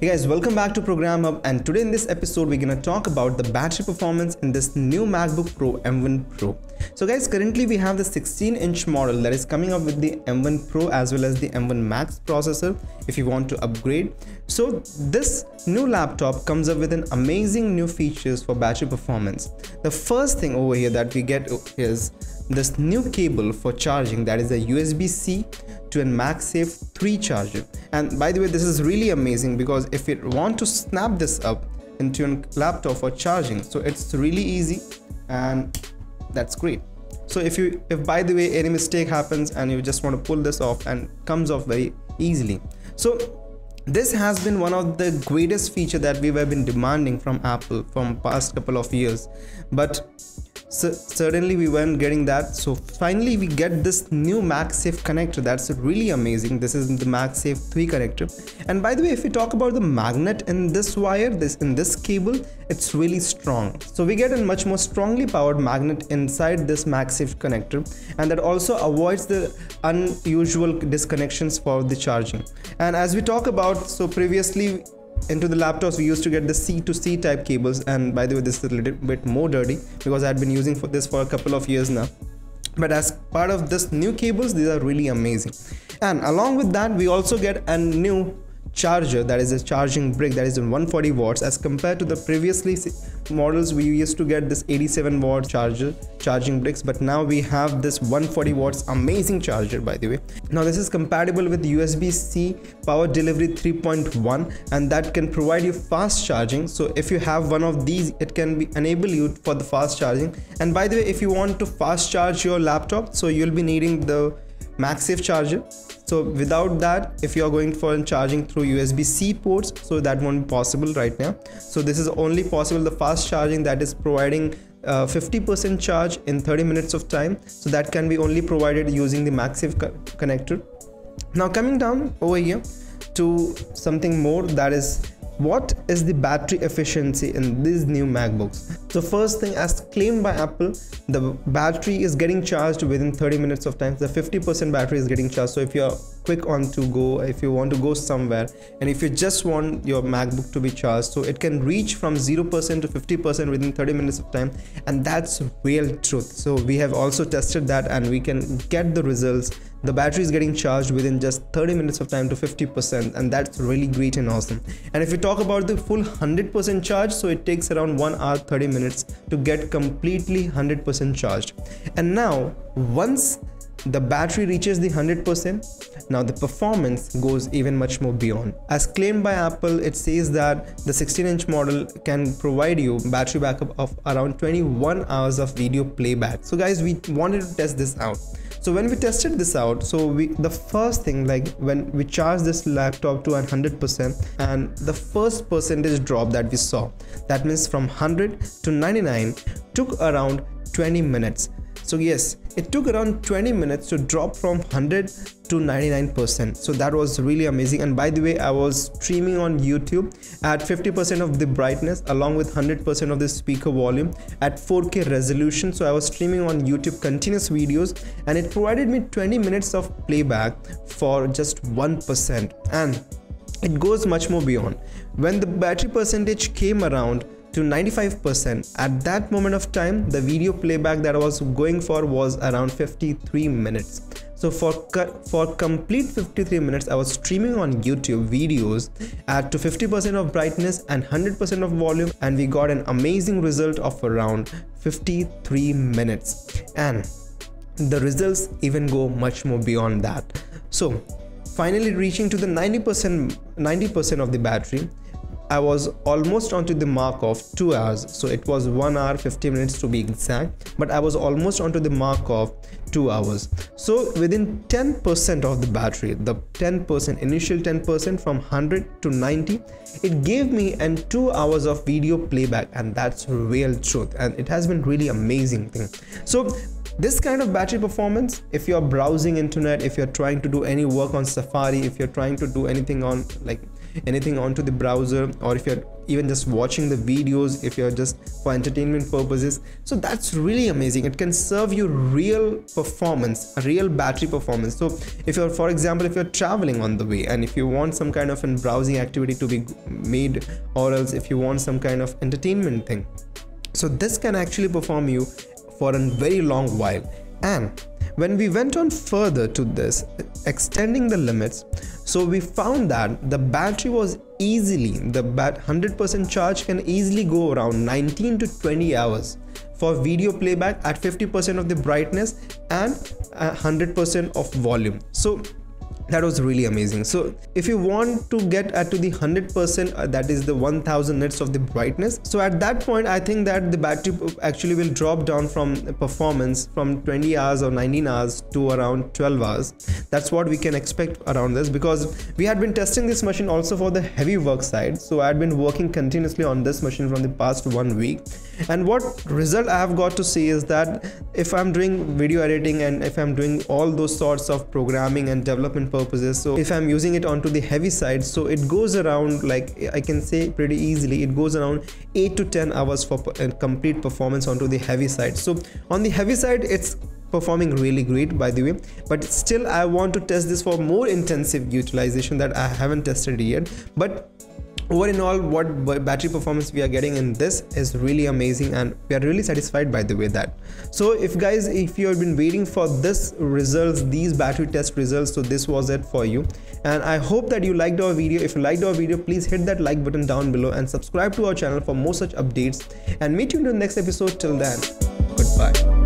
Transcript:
Hey guys, welcome back to Program Hub and today in this episode we're gonna talk about the battery performance in this new MacBook Pro M1 Pro. So guys, currently we have the 16 inch model that is coming up with the M1 Pro as well as the M1 Max processor if you want to upgrade. So this new laptop comes up with an amazing new features for battery performance. The first thing over here that we get is this new cable for charging that is a USB-C to a MagSafe 3 charger and by the way this is really amazing because if you want to snap this up into your laptop for charging so it's really easy and that's great so if you if by the way any mistake happens and you just want to pull this off and comes off very easily so this has been one of the greatest feature that we have been demanding from apple from past couple of years. But so certainly we weren't getting that. So finally we get this new MagSafe connector. That's really amazing. This is the MagSafe 3 connector. And by the way if we talk about the magnet in this wire this in this cable it's really strong. So we get a much more strongly powered magnet inside this MagSafe connector. And that also avoids the unusual disconnections for the charging. And as we talk about so previously into the laptops we used to get the C to C type cables. And by the way this is a little bit more dirty because I had been using for this for a couple of years now. But as part of this new cables these are really amazing. And along with that we also get a new charger that is a charging brick that is in 140 watts as compared to the previously models we used to get this 87 watt charger charging bricks but now we have this 140 watts amazing charger by the way. Now this is compatible with USB-C power delivery 3.1 and that can provide you fast charging. So if you have one of these it can be enable you for the fast charging. And by the way if you want to fast charge your laptop so you'll be needing the MagSafe charger. So without that if you are going for charging through USB-C ports so that won't be possible right now. So this is only possible the fast charging that is providing 50% uh, charge in 30 minutes of time. So that can be only provided using the MagSafe co connector. Now coming down over here to something more that is what is the battery efficiency in these new MacBooks? So first thing as claimed by Apple, the battery is getting charged within 30 minutes of time. The 50% battery is getting charged. So if you're quick on to go, if you want to go somewhere, and if you just want your MacBook to be charged, so it can reach from 0% to 50% within 30 minutes of time. And that's real truth. So we have also tested that and we can get the results the battery is getting charged within just 30 minutes of time to 50% and that's really great and awesome. And if we talk about the full 100% charge so it takes around 1 hour 30 minutes to get completely 100% charged. And now once the battery reaches the 100% now the performance goes even much more beyond. As claimed by apple it says that the 16 inch model can provide you battery backup of around 21 hours of video playback. So guys we wanted to test this out so when we tested this out so we the first thing like when we charged this laptop to 100% and the first percentage drop that we saw that means from 100 to 99 took around 20 minutes so yes it took around 20 minutes to drop from 100 to 99% so that was really amazing. And by the way i was streaming on youtube at 50% of the brightness along with 100% of the speaker volume at 4k resolution. So i was streaming on youtube continuous videos and it provided me 20 minutes of playback for just 1% and it goes much more beyond. When the battery percentage came around to 95% at that moment of time the video playback that I was going for was around 53 minutes. So for for complete 53 minutes I was streaming on YouTube videos at to 50% of brightness and 100% of volume and we got an amazing result of around 53 minutes. And the results even go much more beyond that. So finally reaching to the 90% 90% of the battery I was almost onto the mark of 2 hours. So it was 1 hour 50 minutes to be exact but I was almost onto the mark of 2 hours. So within 10% of the battery the 10% initial 10% from 100 to 90 it gave me and 2 hours of video playback and that's real truth and it has been really amazing thing. So this kind of battery performance if you're browsing internet if you're trying to do any work on safari if you're trying to do anything on like anything onto the browser or if you're even just watching the videos if you're just for entertainment purposes. So that's really amazing. It can serve you real performance a real battery performance. So if you're for example if you're traveling on the way and if you want some kind of a browsing activity to be made or else if you want some kind of entertainment thing. So this can actually perform you for a very long while. And when we went on further to this extending the limits so we found that the battery was easily the 100% charge can easily go around 19 to 20 hours for video playback at 50% of the brightness and uh, 100% of volume. So that was really amazing. So if you want to get at to the 100% uh, that is the 1000 nits of the brightness. So at that point i think that the battery actually will drop down from performance from 20 hours or 19 hours to around 12 hours. That's what we can expect around this because we had been testing this machine also for the heavy work side. So i had been working continuously on this machine from the past one week and what result i have got to see is that if i'm doing video editing and if i'm doing all those sorts of programming and development purposes so if i'm using it onto the heavy side so it goes around like i can say pretty easily it goes around 8 to 10 hours for uh, complete performance onto the heavy side. So on the heavy side it's performing really great by the way. But still i want to test this for more intensive utilization that i haven't tested yet. But over in all what battery performance we are getting in this is really amazing and we are really satisfied by the way that. So if guys if you have been waiting for this results these battery test results so this was it for you. And i hope that you liked our video. If you liked our video please hit that like button down below and subscribe to our channel for more such updates. And meet you in the next episode. Till then goodbye